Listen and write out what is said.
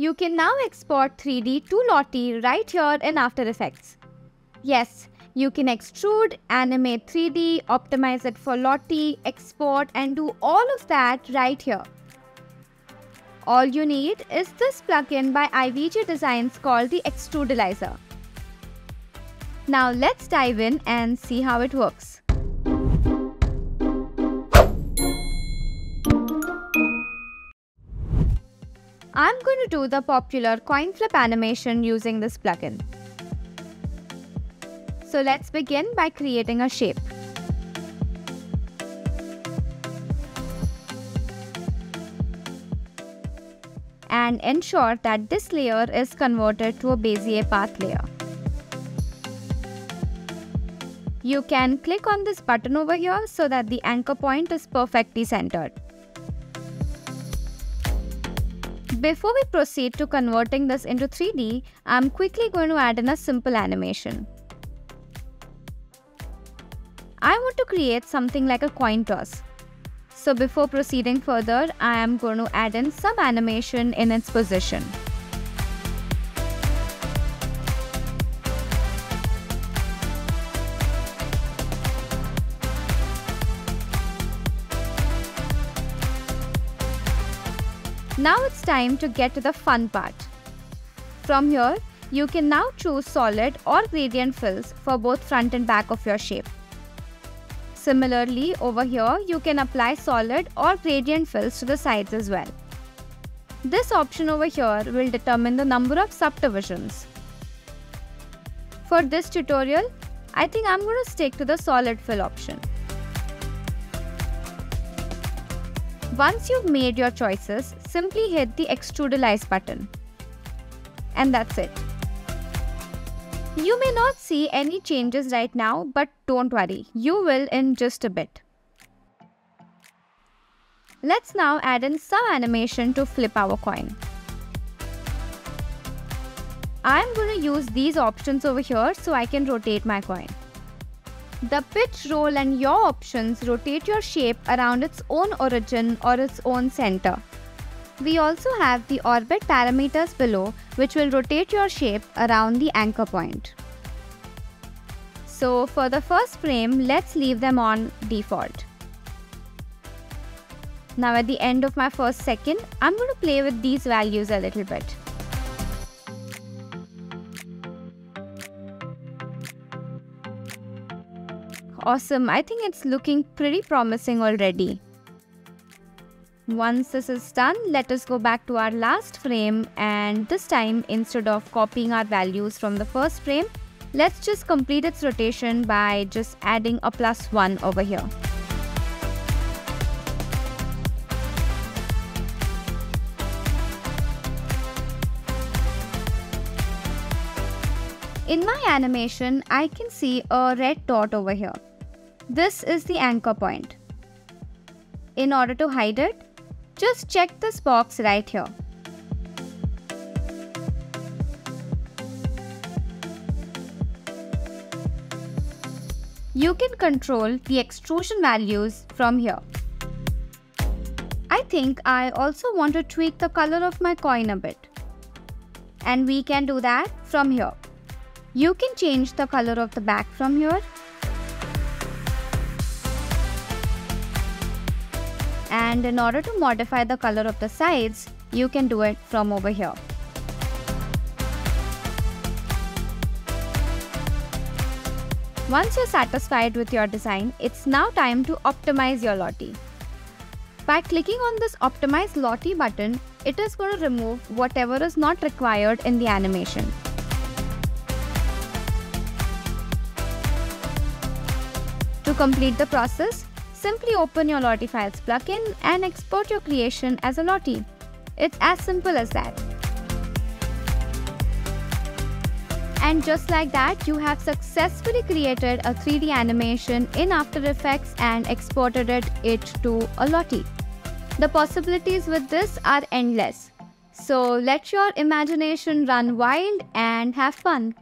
You can now export 3D to Lottie right here in After Effects. Yes, you can extrude, animate 3D, optimize it for Lottie, export and do all of that right here. All you need is this plugin by IVG Designs called the Extrudalizer. Now let's dive in and see how it works. I'm going to do the popular coin flip animation using this plugin. So let's begin by creating a shape. And ensure that this layer is converted to a Bezier path layer. You can click on this button over here so that the anchor point is perfectly centered. Before we proceed to converting this into 3D, I'm quickly going to add in a simple animation. I want to create something like a coin toss. So before proceeding further, I am going to add in some animation in its position. Now it's time to get to the fun part. From here, you can now choose solid or gradient fills for both front and back of your shape. Similarly, over here, you can apply solid or gradient fills to the sides as well. This option over here will determine the number of subdivisions. For this tutorial, I think I'm going to stick to the solid fill option. Once you've made your choices, simply hit the Extrudalize button. And that's it. You may not see any changes right now, but don't worry, you will in just a bit. Let's now add in some animation to flip our coin. I'm going to use these options over here so I can rotate my coin. The pitch, roll and yaw options rotate your shape around its own origin or its own center. We also have the orbit parameters below which will rotate your shape around the anchor point. So for the first frame, let's leave them on default. Now at the end of my first second, I'm going to play with these values a little bit. Awesome, I think it's looking pretty promising already. Once this is done, let us go back to our last frame and this time instead of copying our values from the first frame, let's just complete its rotation by just adding a plus 1 over here. In my animation, I can see a red dot over here. This is the anchor point. In order to hide it, just check this box right here. You can control the extrusion values from here. I think I also want to tweak the color of my coin a bit. And we can do that from here. You can change the color of the back from here and in order to modify the color of the sides, you can do it from over here. Once you're satisfied with your design, it's now time to optimize your Lottie. By clicking on this Optimize Lottie button, it is going to remove whatever is not required in the animation. To complete the process, Simply open your LottieFiles plugin and export your creation as a Lottie. It's as simple as that. And just like that, you have successfully created a 3D animation in After Effects and exported it, it to a Lottie. The possibilities with this are endless. So let your imagination run wild and have fun.